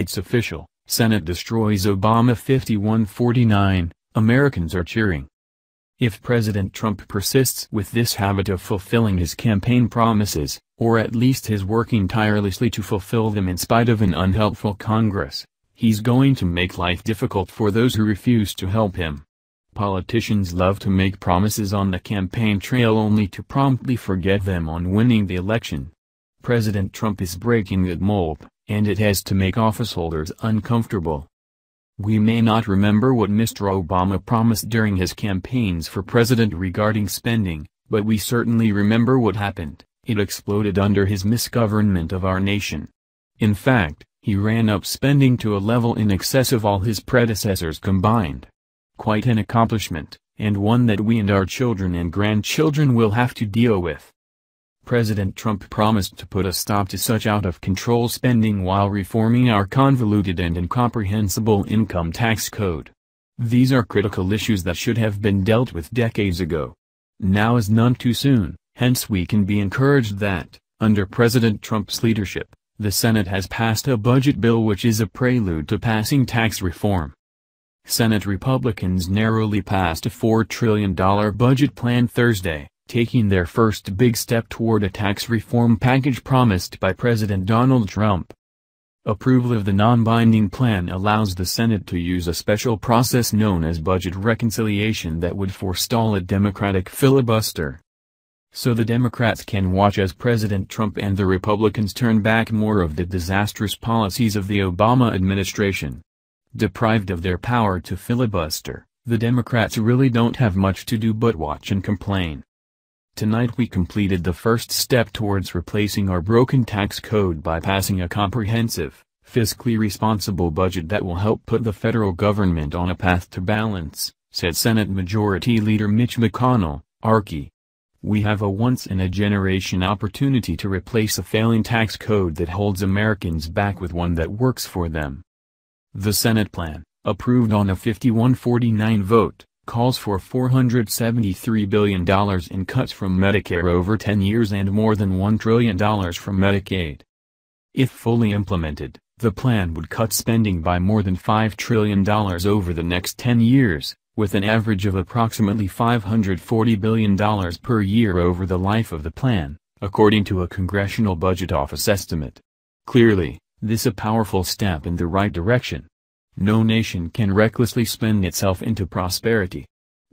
It's official, Senate destroys Obama 5149, Americans are cheering. If President Trump persists with this habit of fulfilling his campaign promises, or at least his working tirelessly to fulfill them in spite of an unhelpful Congress, he's going to make life difficult for those who refuse to help him. Politicians love to make promises on the campaign trail only to promptly forget them on winning the election. President Trump is breaking that mold, and it has to make officeholders uncomfortable. We may not remember what Mr. Obama promised during his campaigns for president regarding spending, but we certainly remember what happened, it exploded under his misgovernment of our nation. In fact, he ran up spending to a level in excess of all his predecessors combined. Quite an accomplishment, and one that we and our children and grandchildren will have to deal with. President Trump promised to put a stop to such out-of-control spending while reforming our convoluted and incomprehensible income tax code. These are critical issues that should have been dealt with decades ago. Now is none too soon, hence we can be encouraged that, under President Trump's leadership, the Senate has passed a budget bill which is a prelude to passing tax reform. Senate Republicans narrowly passed a $4 trillion budget plan Thursday, taking their first big step toward a tax reform package promised by President Donald Trump. Approval of the non-binding plan allows the Senate to use a special process known as budget reconciliation that would forestall a Democratic filibuster. So the Democrats can watch as President Trump and the Republicans turn back more of the disastrous policies of the Obama administration. Deprived of their power to filibuster, the Democrats really don't have much to do but watch and complain. Tonight we completed the first step towards replacing our broken tax code by passing a comprehensive, fiscally responsible budget that will help put the federal government on a path to balance, said Senate Majority Leader Mitch McConnell, Arky. We have a once-in-a-generation opportunity to replace a failing tax code that holds Americans back with one that works for them. The Senate plan, approved on a 51-49 vote, calls for $473 billion in cuts from Medicare over 10 years and more than $1 trillion from Medicaid. If fully implemented, the plan would cut spending by more than $5 trillion over the next 10 years, with an average of approximately $540 billion per year over the life of the plan, according to a Congressional Budget Office estimate. Clearly, this a powerful step in the right direction. No nation can recklessly spend itself into prosperity.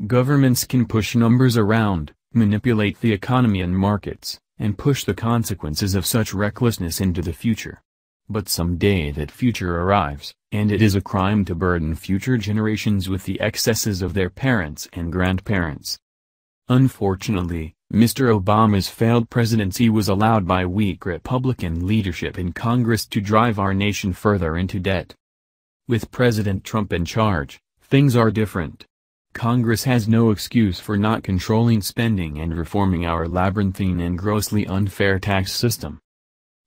Governments can push numbers around, manipulate the economy and markets, and push the consequences of such recklessness into the future. But someday that future arrives, and it is a crime to burden future generations with the excesses of their parents and grandparents. Unfortunately, Mr. Obama's failed presidency was allowed by weak Republican leadership in Congress to drive our nation further into debt. With President Trump in charge, things are different. Congress has no excuse for not controlling spending and reforming our labyrinthine and grossly unfair tax system.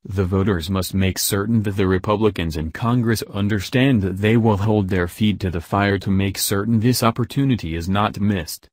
The voters must make certain that the Republicans in Congress understand that they will hold their feet to the fire to make certain this opportunity is not missed.